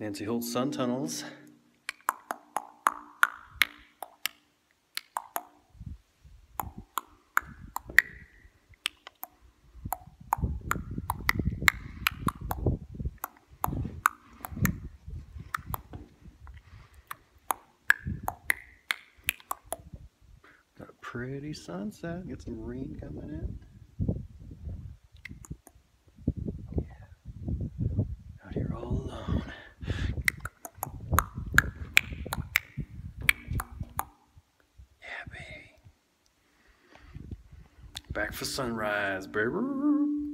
Nancy Holt Sun Tunnels. Got a pretty sunset. Get some rain coming in. Back for sunrise, baby.